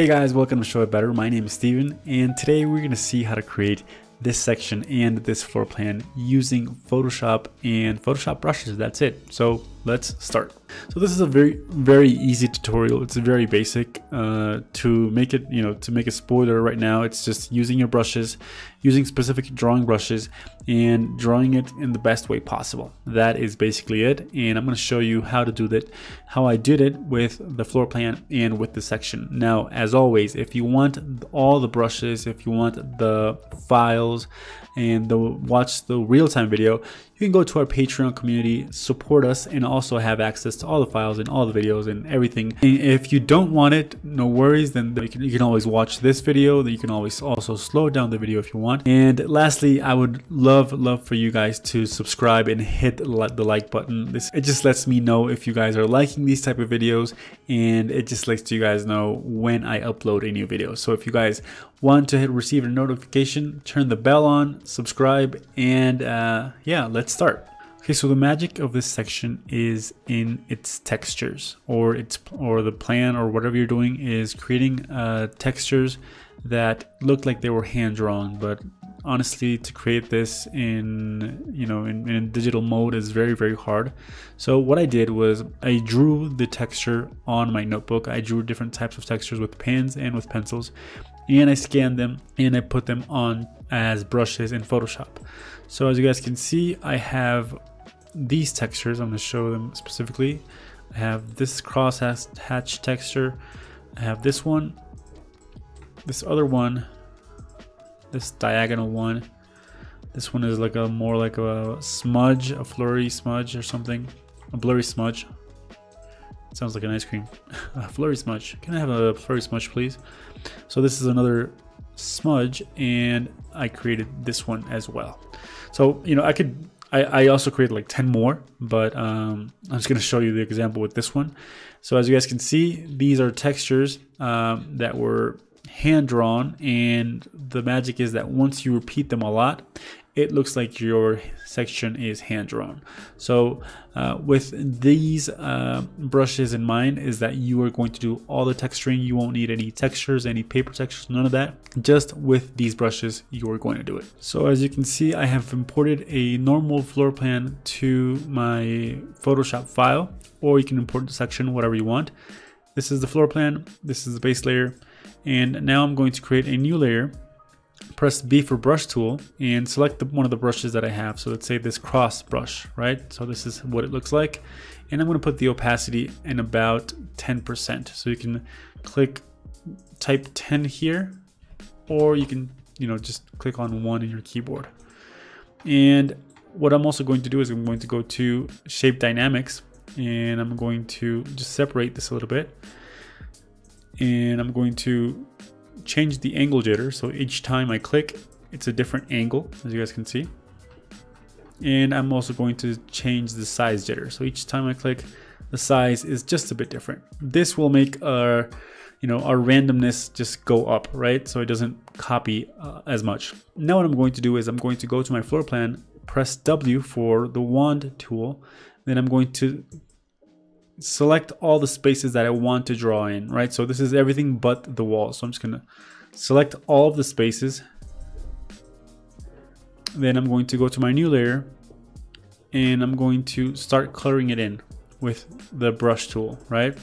Hey guys, welcome to Show It Better. My name is Steven and today we're going to see how to create this section and this floor plan using Photoshop and Photoshop brushes. That's it. So let's start. So this is a very, very easy tutorial. It's very basic uh, to make it, you know, to make a spoiler right now. It's just using your brushes, using specific drawing brushes and drawing it in the best way possible. That is basically it. And I'm going to show you how to do that, how I did it with the floor plan and with the section. Now, as always, if you want all the brushes, if you want the files and the watch the real-time video, you can go to our Patreon community, support us, and also have access all the files and all the videos and everything. And if you don't want it, no worries, then you can, you can always watch this video. Then You can always also slow down the video if you want. And lastly, I would love, love for you guys to subscribe and hit the like button. This It just lets me know if you guys are liking these type of videos and it just lets you guys know when I upload a new video. So if you guys want to hit receive a notification, turn the bell on, subscribe, and uh, yeah, let's start. Okay, so the magic of this section is in its textures or its or the plan or whatever you're doing is creating uh, textures that look like they were hand drawn, but honestly to create this in you know in, in digital mode is very very hard. So what i did was i drew the texture on my notebook. I drew different types of textures with pens and with pencils and i scanned them and i put them on as brushes in photoshop. So as you guys can see, I have these textures. I'm going to show them specifically. I have this cross hatch texture. I have this one, this other one, this diagonal one. This one is like a more like a smudge, a flurry smudge or something, a blurry smudge. Sounds like an ice cream. a flurry smudge. Can I have a flurry smudge, please? So this is another smudge, and I created this one as well. So, you know, I could, I, I also created like 10 more, but um, I'm just going to show you the example with this one. So as you guys can see, these are textures um, that were hand drawn and the magic is that once you repeat them a lot it looks like your section is hand drawn. So uh, with these uh, brushes in mind is that you are going to do all the texturing. You won't need any textures, any paper textures, none of that. Just with these brushes, you are going to do it. So as you can see, I have imported a normal floor plan to my Photoshop file, or you can import the section, whatever you want. This is the floor plan. This is the base layer. And now I'm going to create a new layer press B for brush tool and select the, one of the brushes that I have. So let's say this cross brush, right? So this is what it looks like. And I'm gonna put the opacity in about 10%. So you can click type 10 here, or you can, you know, just click on one in your keyboard. And what I'm also going to do is I'm going to go to shape dynamics and I'm going to just separate this a little bit. And I'm going to change the angle jitter. So each time I click, it's a different angle, as you guys can see. And I'm also going to change the size jitter. So each time I click, the size is just a bit different. This will make our, you know, our randomness just go up, right? So it doesn't copy uh, as much. Now what I'm going to do is I'm going to go to my floor plan, press W for the wand tool. Then I'm going to select all the spaces that I want to draw in, right? So this is everything but the wall. So I'm just gonna select all of the spaces. Then I'm going to go to my new layer and I'm going to start coloring it in with the brush tool, right?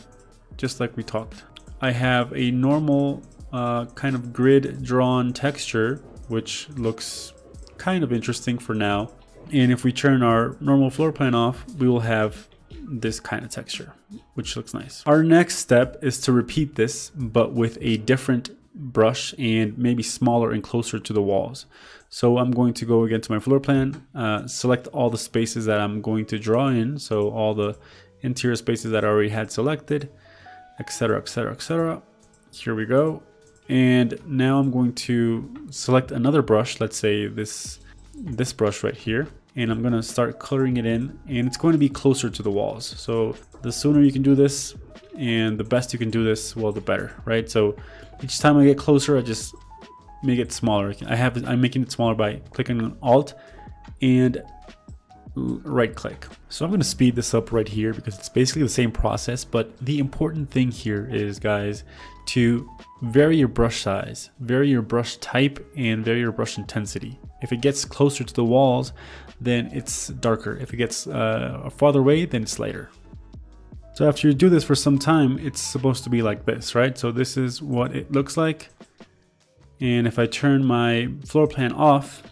Just like we talked. I have a normal uh, kind of grid drawn texture, which looks kind of interesting for now. And if we turn our normal floor plan off, we will have this kind of texture, which looks nice. Our next step is to repeat this, but with a different brush and maybe smaller and closer to the walls. So I'm going to go again to my floor plan, uh, select all the spaces that I'm going to draw in. So all the interior spaces that I already had selected, etc, etc, etc. Here we go. And now I'm going to select another brush. Let's say this, this brush right here and I'm gonna start coloring it in and it's going to be closer to the walls. So the sooner you can do this and the best you can do this, well, the better, right? So each time I get closer, I just make it smaller. I have I'm making it smaller by clicking on Alt and right click. So I'm to speed this up right here because it's basically the same process. But the important thing here is guys to vary your brush size, vary your brush type and vary your brush intensity. If it gets closer to the walls, then it's darker. If it gets uh, farther away, then it's lighter. So after you do this for some time, it's supposed to be like this, right? So this is what it looks like. And if I turn my floor plan off,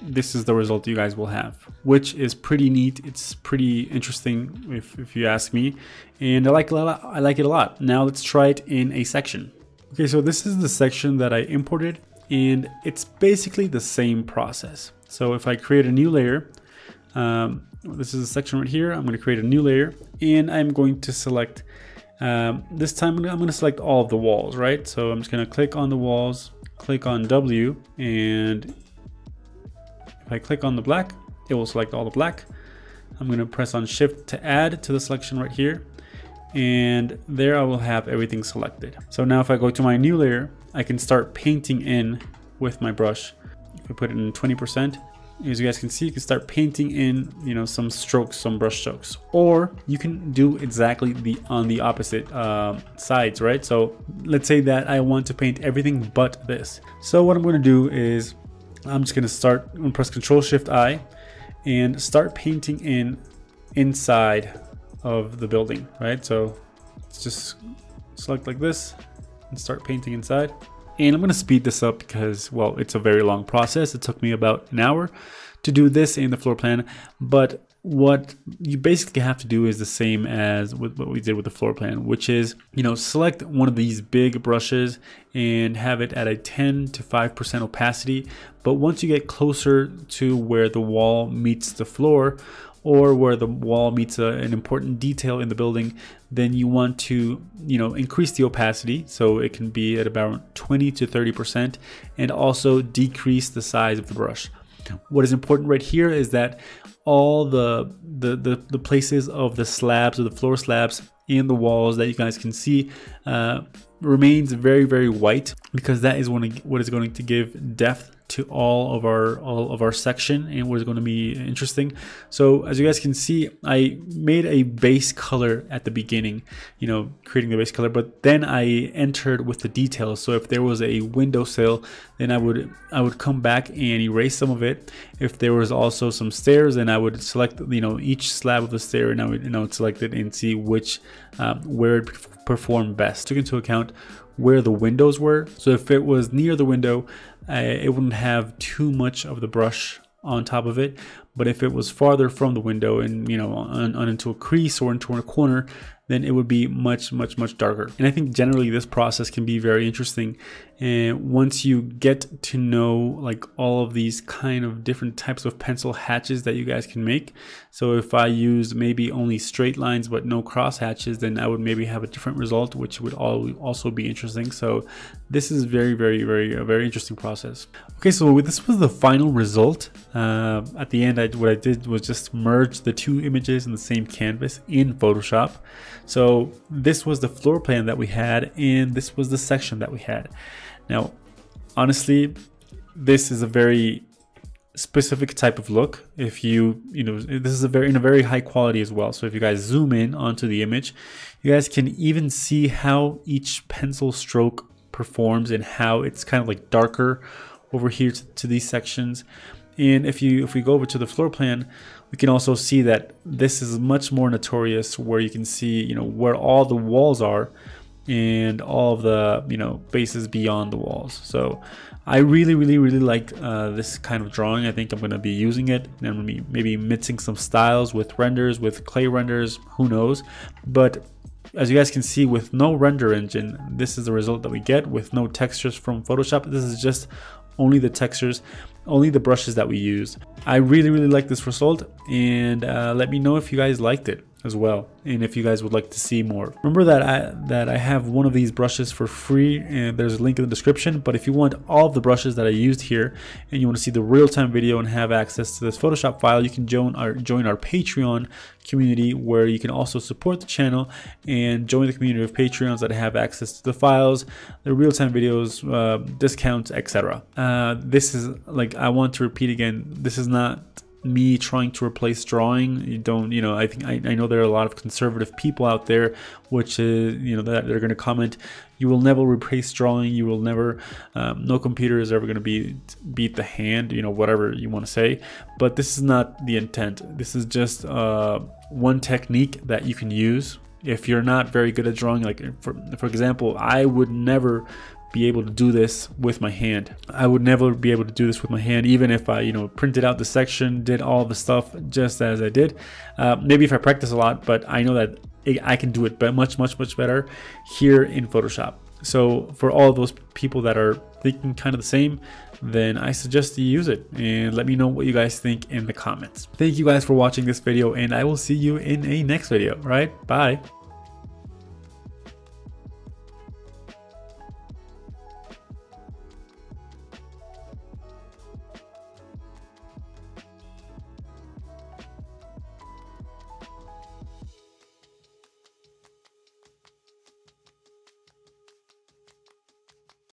this is the result you guys will have, which is pretty neat. It's pretty interesting if, if you ask me. And I like, I like it a lot. Now let's try it in a section. Okay, so this is the section that I imported and it's basically the same process. So if I create a new layer, um, this is a section right here, I'm gonna create a new layer and I'm going to select, um, this time I'm gonna select all of the walls, right? So I'm just gonna click on the walls, click on W and if I click on the black, it will select all the black. I'm going to press on shift to add to the selection right here. And there I will have everything selected. So now if I go to my new layer, I can start painting in with my brush. If I put it in 20%, as you guys can see, you can start painting in, you know, some strokes, some brush strokes, or you can do exactly the on the opposite uh, sides, right? So let's say that I want to paint everything but this. So what I'm going to do is I'm just gonna start, I'm gonna press Control Shift I and start painting in inside of the building, right? So let's just select like this and start painting inside. And I'm gonna speed this up because, well, it's a very long process. It took me about an hour to do this in the floor plan, but what you basically have to do is the same as what we did with the floor plan, which is, you know, select one of these big brushes and have it at a 10 to 5% opacity. But once you get closer to where the wall meets the floor, or where the wall meets a, an important detail in the building, then you want to, you know, increase the opacity so it can be at about 20 to 30% and also decrease the size of the brush. What is important right here is that all the, the, the, the places of the slabs or the floor slabs in the walls that you guys can see. Uh, remains very, very white because that is what is going to give depth to all of our all of our section and what is going to be interesting. So as you guys can see I made a base color at the beginning you know creating the base color but then I entered with the details. So if there was a windowsill then I would I would come back and erase some of it. If there was also some stairs then I would select you know each slab of the stair and I would, and I would select it and see which um, where it performed best. Took into account where the windows were so if it was near the window uh, it wouldn't have too much of the brush on top of it. But if it was farther from the window and, you know, on, on into a crease or into a corner, then it would be much, much, much darker. And I think generally this process can be very interesting. And once you get to know like all of these kind of different types of pencil hatches that you guys can make. So if I use maybe only straight lines but no cross hatches, then I would maybe have a different result, which would also be interesting. So this is very, very, very, a very interesting process. Okay, so this was the final result. Uh, at the end, I, what I did was just merge the two images in the same canvas in Photoshop. So this was the floor plan that we had and this was the section that we had. Now, honestly, this is a very specific type of look. If you, you know, this is a very in a very high quality as well. So if you guys zoom in onto the image, you guys can even see how each pencil stroke performs and how it's kind of like darker over here to, to these sections. And if you if we go over to the floor plan, we can also see that this is much more notorious where you can see, you know, where all the walls are and all of the, you know, bases beyond the walls. So I really, really, really like uh, this kind of drawing. I think I'm going to be using it and I'm going to be maybe mixing some styles with renders, with clay renders, who knows. But as you guys can see with no render engine, this is the result that we get with no textures from Photoshop. This is just only the textures, only the brushes that we use. I really, really like this result and uh, let me know if you guys liked it as well. And if you guys would like to see more remember that i that i have one of these brushes for free and there's a link in the description. But if you want all of the brushes that i used here and you want to see the real-time video and have access to this photoshop file you can join our join our patreon community where you can also support the channel and join the community of patreons that have access to the files the real-time videos uh, discounts etc uh, this is like i want to repeat again this is not me trying to replace drawing. You don't, you know, I think I, I know there are a lot of conservative people out there, which is, you know, that they're going to comment, you will never replace drawing. You will never, um, no computer is ever going to be beat the hand, you know, whatever you want to say. But this is not the intent. This is just uh, one technique that you can use if you're not very good at drawing like for, for example i would never be able to do this with my hand. I would never be able to do this with my hand, even if I, you know, printed out the section, did all the stuff just as I did. Uh, maybe if I practice a lot, but I know that I can do it but much, much, much better here in Photoshop. So for all those people that are thinking kind of the same, then I suggest you use it and let me know what you guys think in the comments. Thank you guys for watching this video and I will see you in a next video, right? Bye.